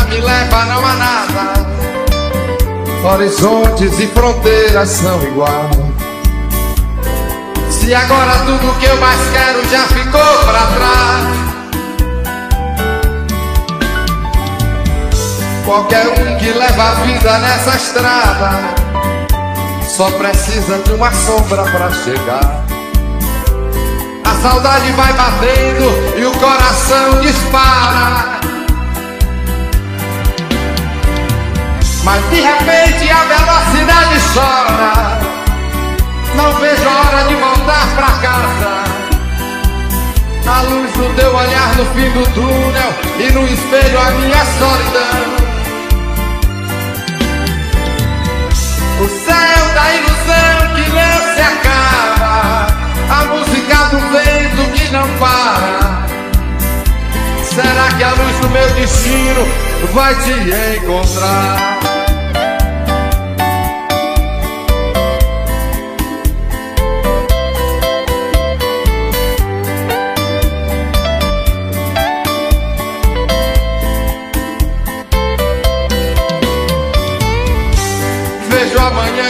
me leva não há nada. Horizontes e fronteiras são iguais. Se agora tudo que eu mais quero já ficou pra trás. Qualquer um que leva a vida nessa estrada só precisa de uma sombra pra chegar. A saudade vai batendo e o coração dispara. Mas de repente a velocidade chora. Não vejo a hora de voltar pra casa. A luz do teu olhar no fim do túnel e no espelho a minha solidão. O céu da ilusão que não se acaba, a música do vento que não para. Será que a luz do meu destino vai te encontrar?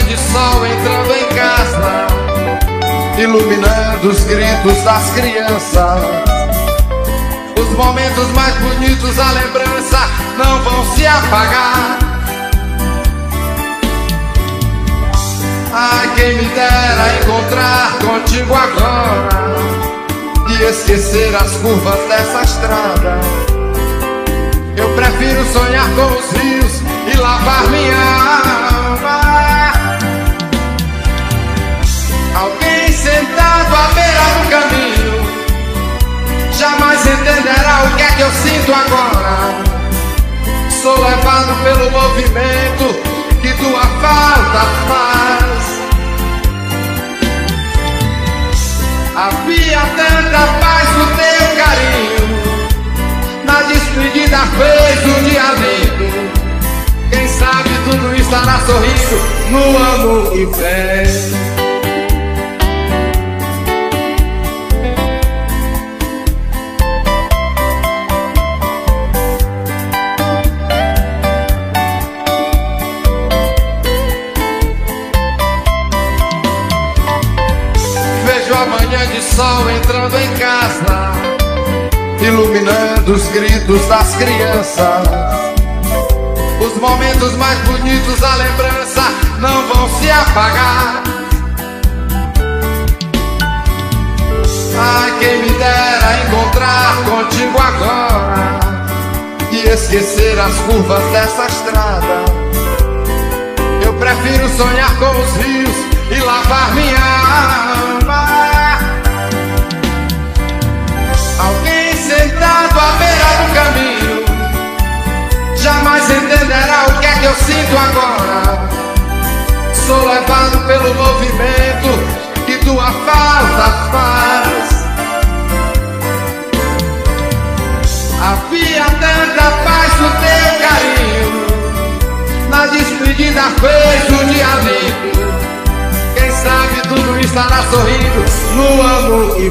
de sol entrando em casa, iluminando os gritos das crianças. Os momentos mais bonitos, a lembrança não vão se apagar. Ai, quem me dera encontrar contigo agora e esquecer as curvas dessa estrada. Eu prefiro sonhar com os rios e lavar minha sentado movimento que tua falta faz. Havia tanta paz no teu carinho Na despedida fez um dia lindo. Quem sabe tudo estará sorrindo no ano que vem sol entrando em casa, iluminando os gritos das crianças. Os momentos mais bonitos, a lembrança não vão se apagar. Ai, quem me dera encontrar contigo agora e esquecer as curvas dessa estrada. Eu prefiro sonhar com os rios e lavar minha alma. Sentado à beira do caminho. Jamais entenderá o que é que eu sinto agora. Sou levado pelo movimento que tua falta faz. Havia tanta paz no teu carinho. Na despedida fez um dia lindo Quem sabe tudo estará sorrindo no ano que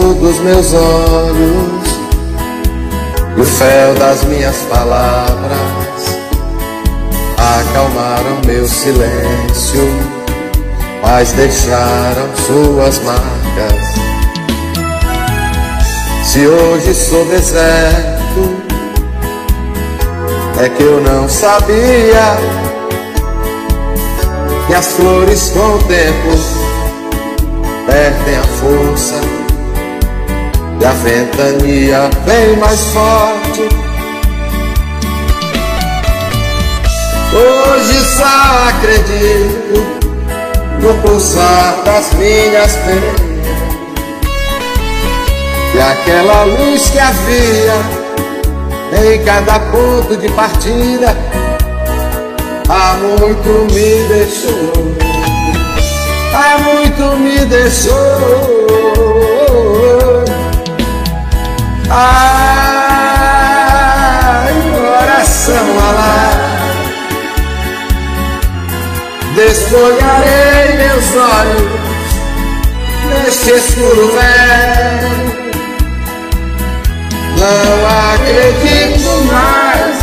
dos meus olhos e o fel das minhas palavras acalmaram meu silêncio, mas deixaram suas marcas. Se hoje sou deserto, é que eu não sabia que as flores com o tempo perdem a força e a ventania vem mais forte. Hoje só acredito no pulsar das minhas veias E aquela luz que havia em cada ponto de partida Há muito me deixou. Há muito me deixou Ai, coração alado Desfolharei meus olhos neste escuro velho. Não acredito mais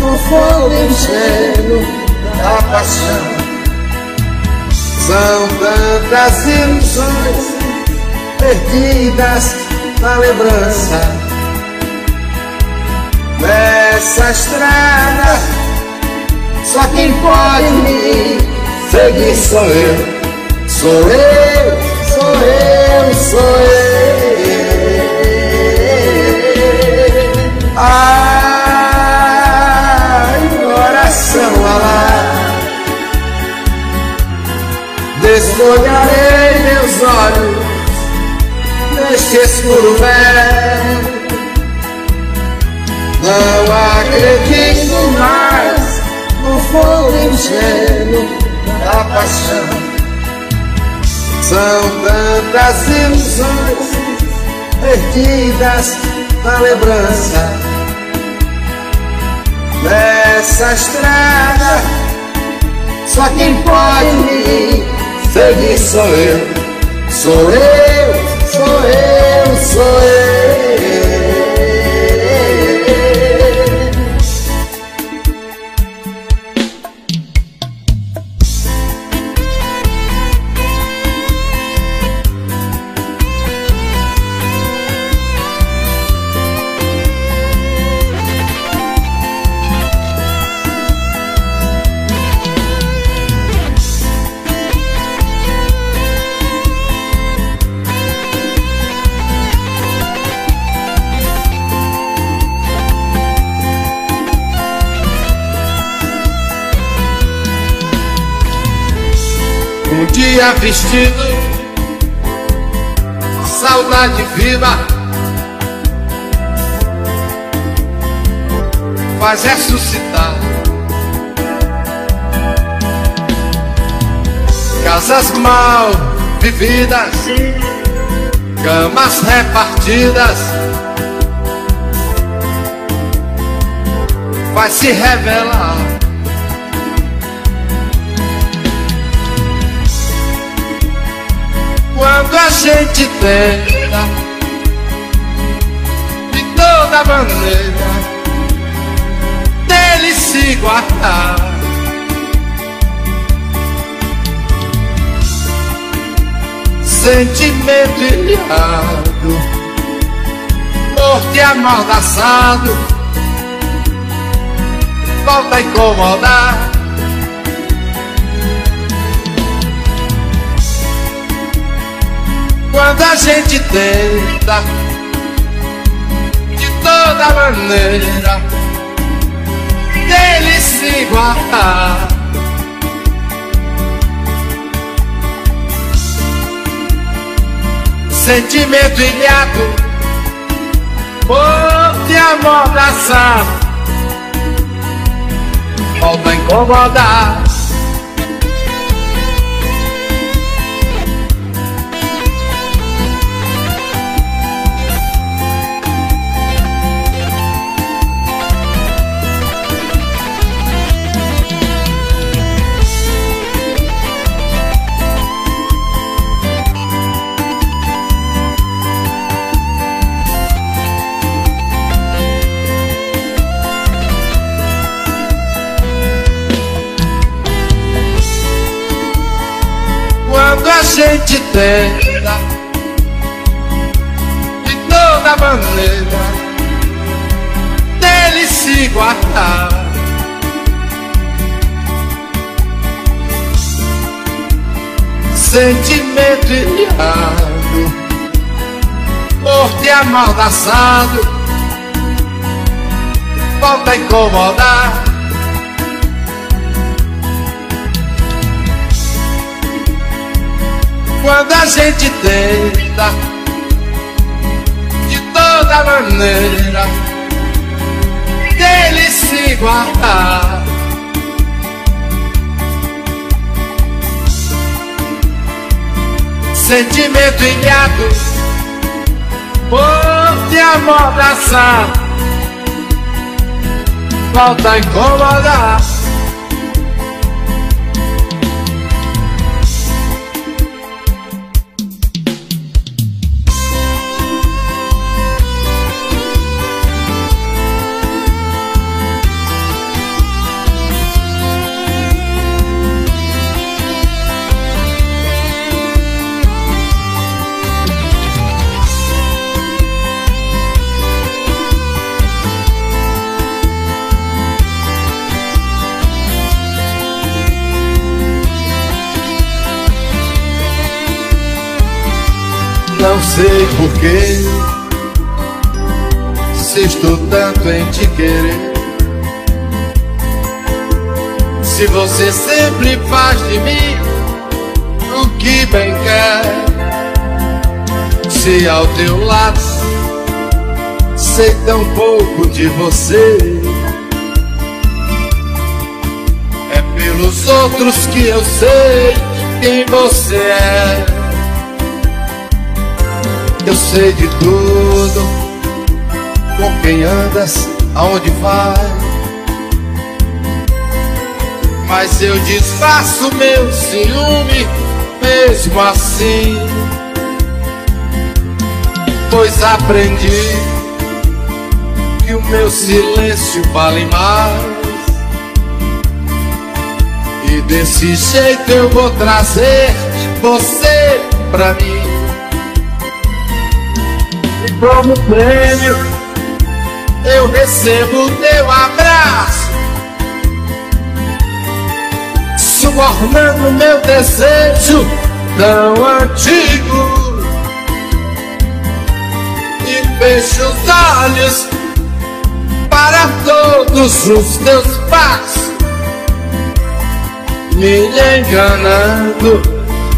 no fogo ingênuo da paixão. São tantas ilusões perdidas na lembrança dessa estrada. Só quem pode me Seguir sou eu, sou eu, sou eu, sou eu. Ai, coração alado, desfolharei meus olhos neste escuro velho. Fogo ingênuo da paixão. São tantas ilusões perdidas na lembrança dessa estrada. Só quem pode me seguir sou eu, sou eu, sou eu, sou eu. Dia vestido, saudade viva, faz ressuscitar. Casas mal vividas, camas repartidas, vai se revelar. Quando a gente tenta de toda maneira dele se guardar. Sentimento ilhado, morte amordaçado, volta a incomodar. Quando a gente tenta De toda maneira Dele se guardar. Sentimento ilhado Por te amordaçar Volta a incomodar gente tenta de toda maneira dele se guardar. Sentimento ilhado, morte amordaçado, volta a incomodar. Quando a gente tenta de toda maneira dele se guardar. Sentimento ilhado por te amordaçar, volta a incomodar. Não sei porquê Insisto tanto em te querer. Se você sempre faz de mim O que bem quer. Se ao teu lado Sei tão pouco de você. É pelos outros que eu sei quem você é eu sei de tudo. Com quem andas, aonde vai. Mas eu disfarço meu ciúme Mesmo assim. Pois aprendi Que o meu silêncio vale mais. E desse jeito eu vou trazer Você pra mim como prêmio eu recebo teu abraço, subornando meu desejo tão antigo. E fecho os olhos para todos os teus passos, me enganando,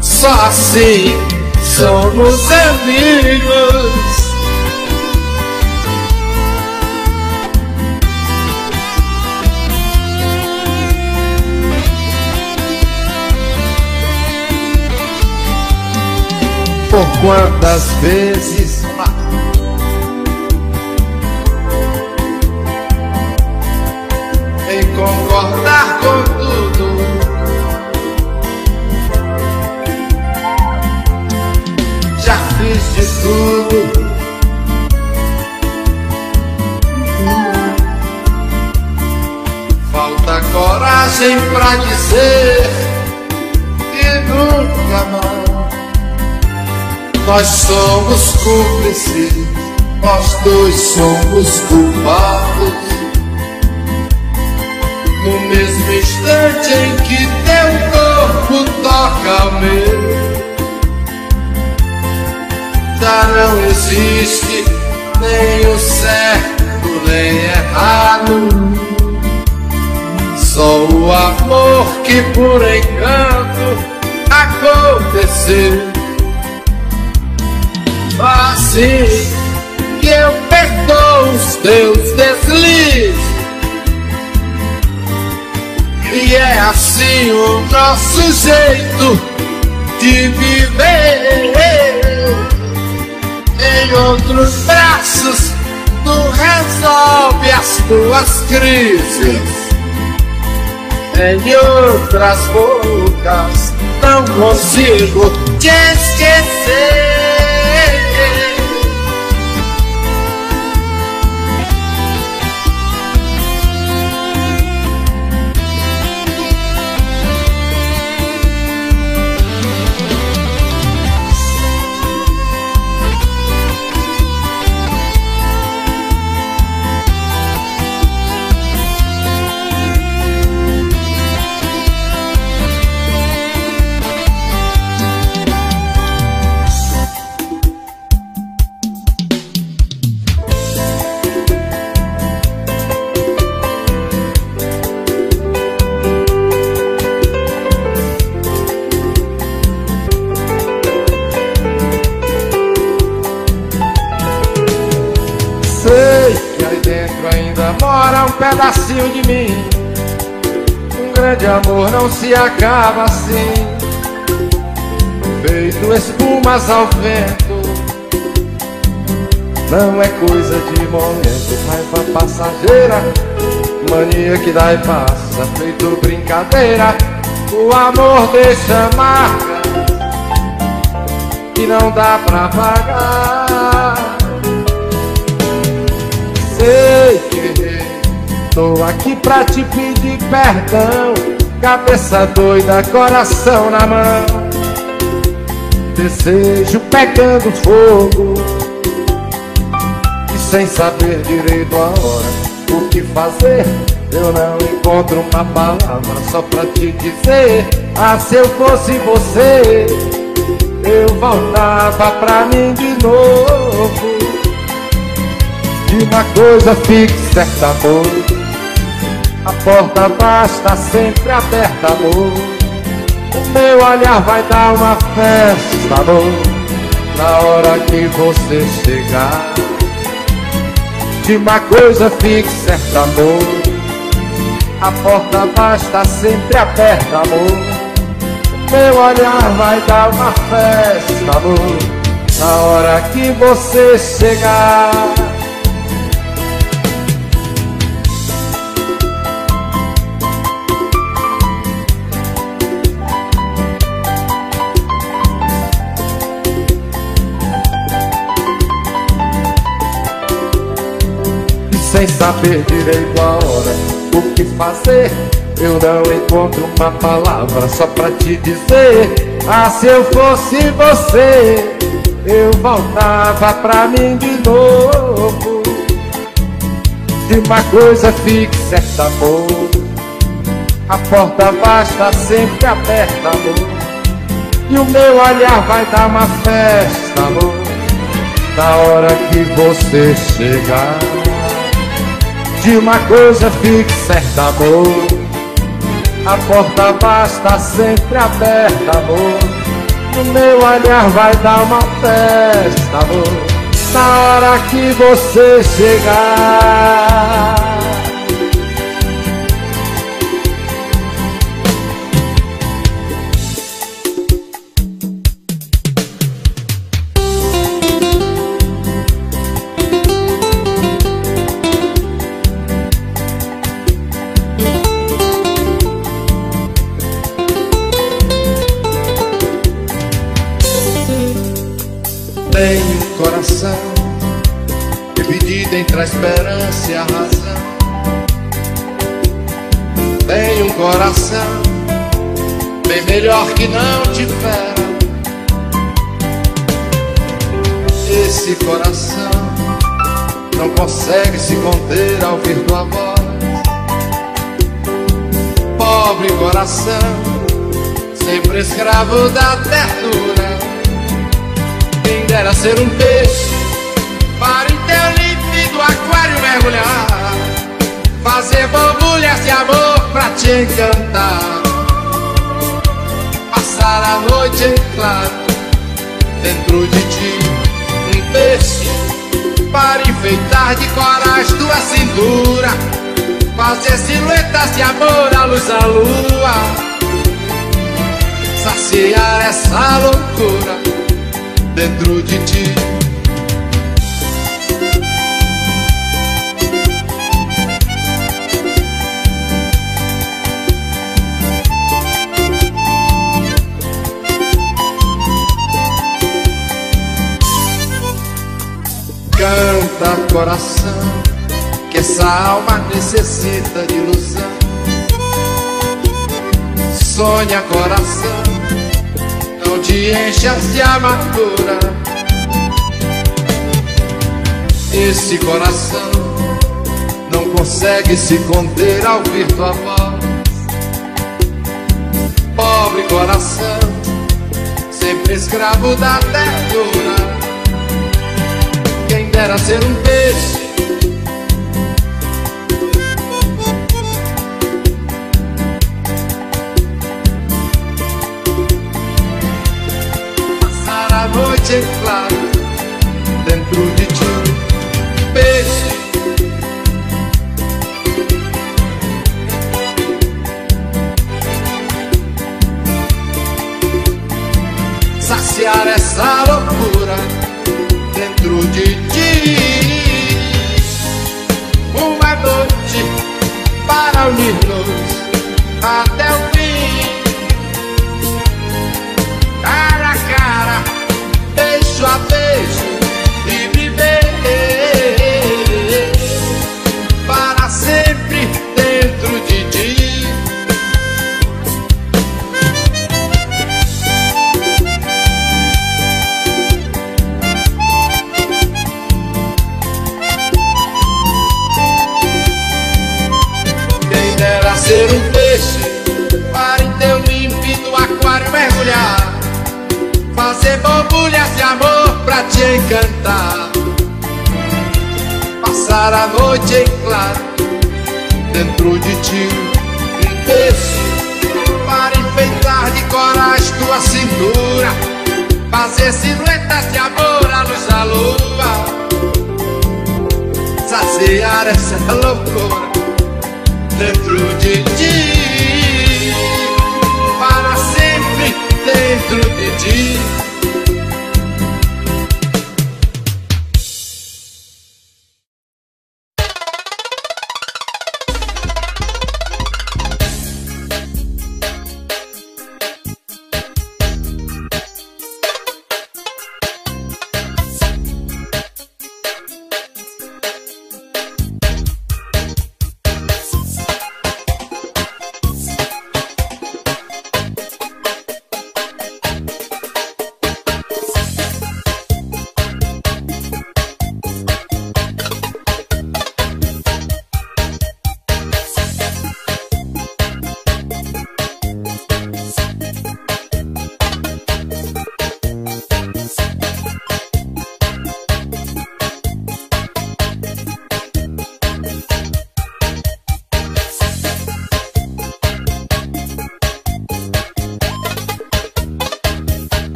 só assim somos amigos. Por quantas vezes? Em concordar com tudo. Já fiz de tudo. Falta coragem pra dizer que nunca mais nós somos cúmplices, nós dois somos culpados. No mesmo instante em que teu corpo toca meu, já não existe nem o certo nem errado. Só o amor que por encanto aconteceu assim que eu perdoo os teus deslizes. E é assim o nosso jeito de viver. Em outros braços, tu resolve as tuas crises. Em outras bocas, não consigo te esquecer. Não se acaba assim. Feito espumas ao vento. Não é coisa de momento, raiva passageira. Mania que dá e passa, feito brincadeira. O amor deixa marca que não dá pra pagar. Sei que errei, tô aqui pra te pedir perdão. Cabeça doida, coração na mão. Desejo pegando fogo e sem saber direito a hora o que fazer. Eu não encontro uma palavra só pra te dizer. Ah, se eu fosse você, eu voltava pra mim de novo. De uma coisa fique certa, amor. A porta basta sempre aberta, amor. O meu olhar vai dar uma festa, amor. Na hora que você chegar. De uma coisa fique certa, amor. A porta basta sempre aberta, amor Meu olhar vai dar uma festa, amor Na hora que você chegar sem saber direito a hora. O que fazer? Eu não encontro uma palavra só pra te dizer. Ah, se eu fosse você Eu voltava pra mim de novo. De uma coisa fique certa, amor. A porta basta sempre aberta, amor. E o meu olhar vai dar uma festa, amor. Na hora que você chegar de uma coisa fique certa, amor. A porta basta sempre aberta, amor. No meu olhar vai dar uma festa, amor. Na hora que você chegar Pobre coração Sempre escravo da ternura. Dera ser um peixe Para em teu límpido aquário mergulhar. Fazer borbulhas de amor pra te encantar. Passar a noite em claro Dentro de ti um peixe Para enfeitar de coragem tua cintura Fazer silhuetas de amor à luz da lua Saciar essa loucura dentro de ti. Canta coração, essa alma necessita de ilusão. Sonha coração não te enchas de amargura. Esse coração não consegue se conter ao ouvir tua voz. Pobre coração, sempre escravo da ternura. Quem dera ser um peixe noite em saciar essa loucura.